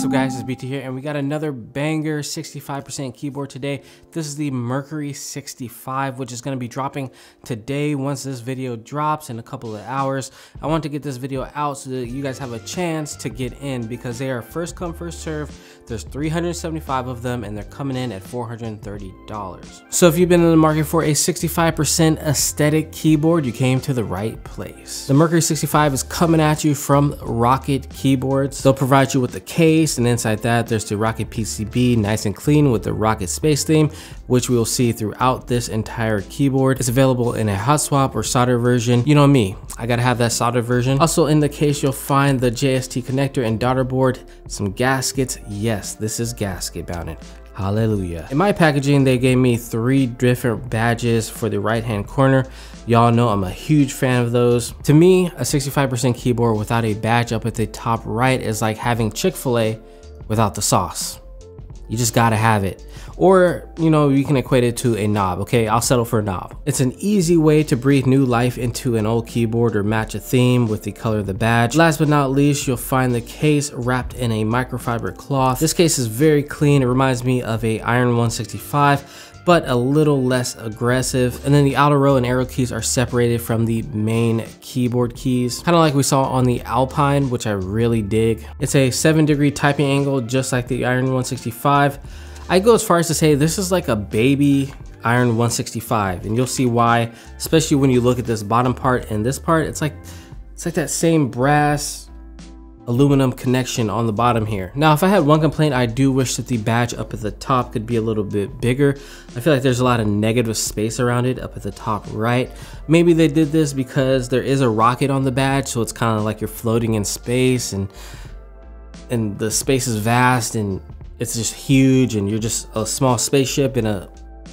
What's up guys, it's BT here and we got another banger 65% keyboard today. This is the Mercury 65 which is going to be dropping today once this video drops in a couple of hours. I want to get this video out so that you guys have a chance to get in because they are first come first serve. There's 375 of them and they're coming in at $430. So if you've been in the market for a 65% aesthetic keyboard, you came to the right place. The Mercury 65 is coming at you from Rocket Keyboards. They'll provide you with the case and inside that there's the Rocket PCB nice and clean with the Rocket Space theme, which we will see throughout this entire keyboard. It's available in a hot swap or solder version. You know me, I gotta have that solder version. Also in the case, you'll find the JST connector and daughter board, some gaskets. Yes, this is gasket mounted. Hallelujah. In my packaging, they gave me three different badges for the right hand corner. Y'all know I'm a huge fan of those. To me, a 65% keyboard without a badge up at the top right is like having Chick-fil-A without the sauce. You just gotta have it. Or, you know, you can equate it to a knob, okay? I'll settle for a knob. It's an easy way to breathe new life into an old keyboard or match a theme with the color of the badge. Last but not least, you'll find the case wrapped in a microfiber cloth. This case is very clean. It reminds me of a Iron 165 but a little less aggressive. And then the outer row and arrow keys are separated from the main keyboard keys, kind of like we saw on the Alpine, which I really dig. It's a seven degree typing angle, just like the Iron 165. I go as far as to say this is like a baby Iron 165 and you'll see why, especially when you look at this bottom part and this part, it's like, it's like that same brass aluminum connection on the bottom here. Now, if I had one complaint, I do wish that the badge up at the top could be a little bit bigger. I feel like there's a lot of negative space around it up at the top right. Maybe they did this because there is a rocket on the badge, so it's kind of like you're floating in space and and the space is vast and it's just huge and you're just a small spaceship in a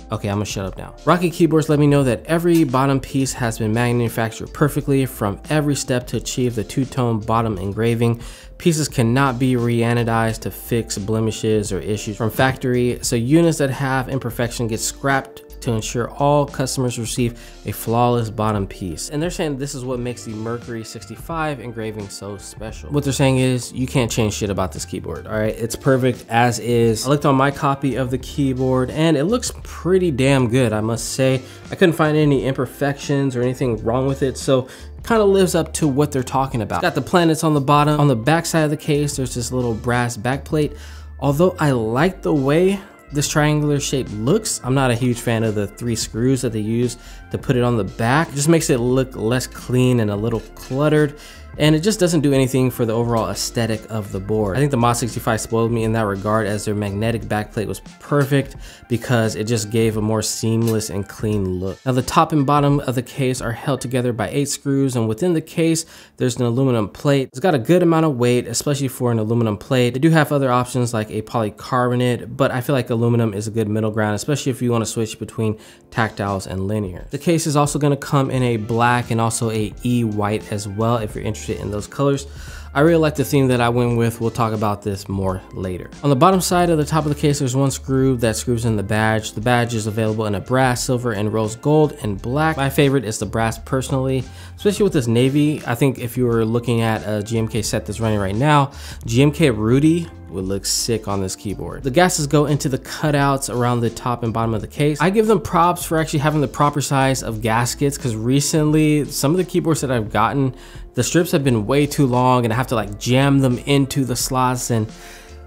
Okay, I'm gonna shut up now. Rocket Keyboards let me know that every bottom piece has been manufactured perfectly from every step to achieve the two-tone bottom engraving. Pieces cannot be reanodized to fix blemishes or issues from factory, so units that have imperfection get scrapped to ensure all customers receive a flawless bottom piece. And they're saying this is what makes the Mercury 65 engraving so special. What they're saying is you can't change shit about this keyboard, all right? It's perfect as is. I looked on my copy of the keyboard and it looks pretty damn good, I must say. I couldn't find any imperfections or anything wrong with it, so it kind of lives up to what they're talking about. Got the planets on the bottom. On the back side of the case, there's this little brass backplate. Although I like the way this triangular shape looks. I'm not a huge fan of the three screws that they use to put it on the back. It just makes it look less clean and a little cluttered and it just doesn't do anything for the overall aesthetic of the board. I think the Mode 65 spoiled me in that regard as their magnetic backplate was perfect because it just gave a more seamless and clean look. Now the top and bottom of the case are held together by eight screws and within the case there's an aluminum plate. It's got a good amount of weight especially for an aluminum plate. They do have other options like a polycarbonate but I feel like aluminum is a good middle ground especially if you want to switch between tactiles and linear. The case is also going to come in a black and also a E white as well if you're interested in those colors. I really like the theme that I went with. We'll talk about this more later. On the bottom side of the top of the case, there's one screw that screws in the badge. The badge is available in a brass, silver, and rose gold and black. My favorite is the brass personally, especially with this navy. I think if you were looking at a GMK set that's running right now, GMK Rudy would look sick on this keyboard. The gaskets go into the cutouts around the top and bottom of the case. I give them props for actually having the proper size of gaskets because recently some of the keyboards that I've gotten, the strips have been way too long and I have to like jam them into the slots and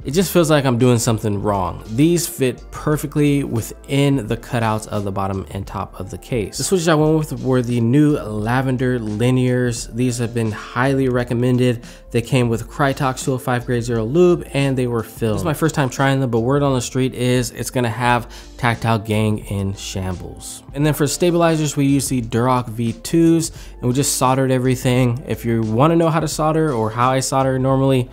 it just feels like I'm doing something wrong. These fit perfectly within the cutouts of the bottom and top of the case. The switches I went with were the new lavender linears. These have been highly recommended. They came with Krytox 205 grade zero lube and they were filmed. This is my first time trying them, but word on the street is it's gonna have tactile gang in shambles. And then for stabilizers, we use the Durock V2s and we just soldered everything. If you wanna know how to solder or how I solder normally,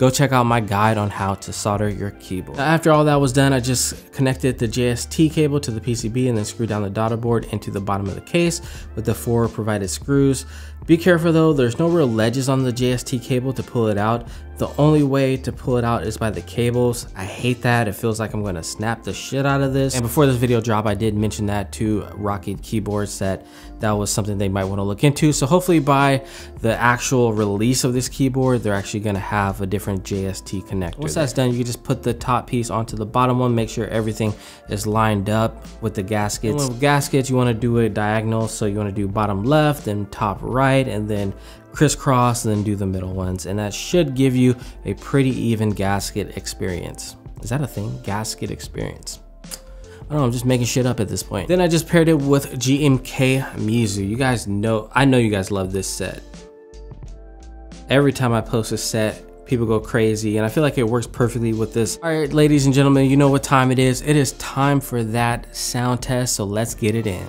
go check out my guide on how to solder your keyboard. After all that was done, I just connected the JST cable to the PCB and then screwed down the daughter board into the bottom of the case with the four provided screws. Be careful though, there's no real ledges on the JST cable cable to pull it out. The only way to pull it out is by the cables. I hate that. It feels like I'm gonna snap the shit out of this. And before this video drop, I did mention that to Rocket Keyboards that that was something they might wanna look into. So hopefully by the actual release of this keyboard, they're actually gonna have a different JST connector. Once that's done, you can just put the top piece onto the bottom one, make sure everything is lined up with the gaskets. with gaskets, you wanna do it diagonal. So you wanna do bottom left and top right, and then crisscross and then do the middle ones. And that should give you a pretty even gasket experience. Is that a thing? Gasket experience. I don't know, I'm just making shit up at this point. Then I just paired it with GMK Mizu. You guys know, I know you guys love this set. Every time I post a set, people go crazy and I feel like it works perfectly with this. All right, ladies and gentlemen, you know what time it is. It is time for that sound test, so let's get it in.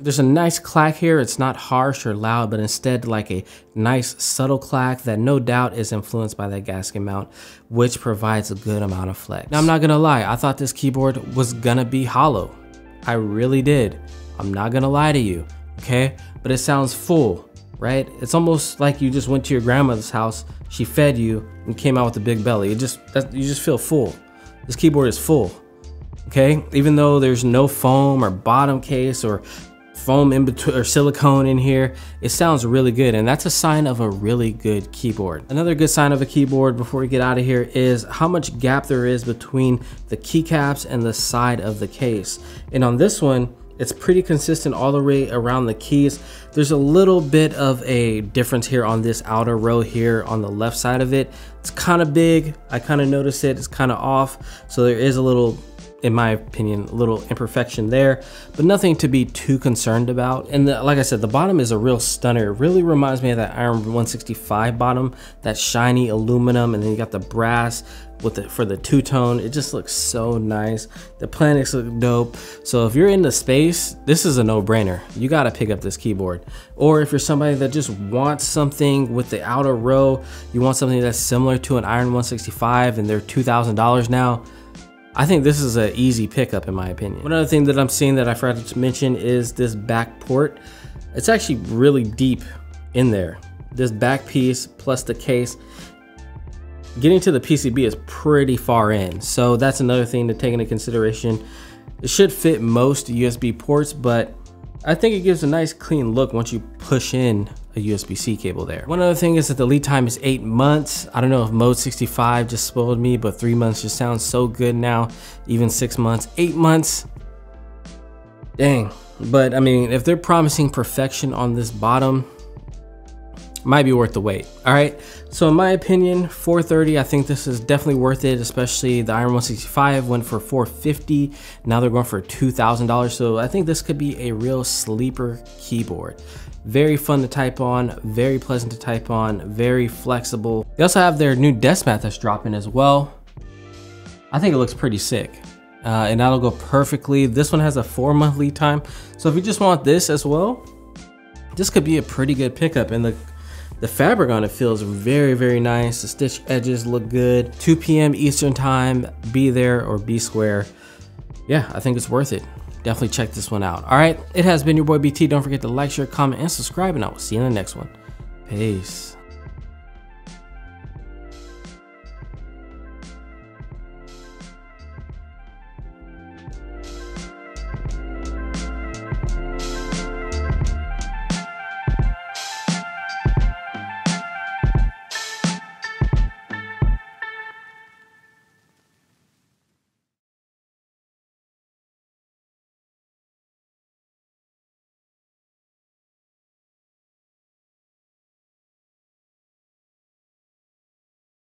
There's a nice clack here. It's not harsh or loud, but instead like a nice subtle clack that no doubt is influenced by that gasket mount, which provides a good amount of flex. Now I'm not gonna lie, I thought this keyboard was gonna be hollow. I really did. I'm not gonna lie to you, okay? But it sounds full, right? It's almost like you just went to your grandmother's house, she fed you, and came out with a big belly. It just, you just feel full. This keyboard is full okay? Even though there's no foam or bottom case or foam in between or silicone in here. It sounds really good and that's a sign of a really good keyboard. Another good sign of a keyboard before we get out of here is how much gap there is between the keycaps and the side of the case. And on this one, it's pretty consistent all the way around the keys. There's a little bit of a difference here on this outer row here on the left side of it. It's kind of big. I kind of notice it. It's kind of off. So there is a little in my opinion, a little imperfection there, but nothing to be too concerned about. And the, like I said, the bottom is a real stunner. It really reminds me of that Iron 165 bottom, that shiny aluminum, and then you got the brass with it for the two-tone. It just looks so nice. The planets look dope. So if you're in the space, this is a no-brainer. You gotta pick up this keyboard. Or if you're somebody that just wants something with the outer row, you want something that's similar to an Iron 165 and they're $2,000 now, I think this is an easy pickup in my opinion. One other thing that I'm seeing that I forgot to mention is this back port. It's actually really deep in there. This back piece plus the case, getting to the PCB is pretty far in. So that's another thing to take into consideration. It should fit most USB ports, but I think it gives a nice clean look once you push in a USB-C cable there. One other thing is that the lead time is eight months. I don't know if Mode 65 just spoiled me, but three months just sounds so good now. Even six months, eight months, dang. But I mean, if they're promising perfection on this bottom, might be worth the wait. All right. So in my opinion, 430, I think this is definitely worth it, especially the Iron 165 went for 450. Now they're going for $2,000. So I think this could be a real sleeper keyboard. Very fun to type on, very pleasant to type on, very flexible. They also have their new desk mat that's dropping as well. I think it looks pretty sick. Uh, and that'll go perfectly. This one has a four month lead time. So if you just want this as well, this could be a pretty good pickup. And the the fabric on it feels very, very nice. The stitch edges look good. 2 p.m. Eastern time, be there or be square. Yeah, I think it's worth it. Definitely check this one out. All right, it has been your boy BT. Don't forget to like, share, comment, and subscribe, and I will see you in the next one. Peace.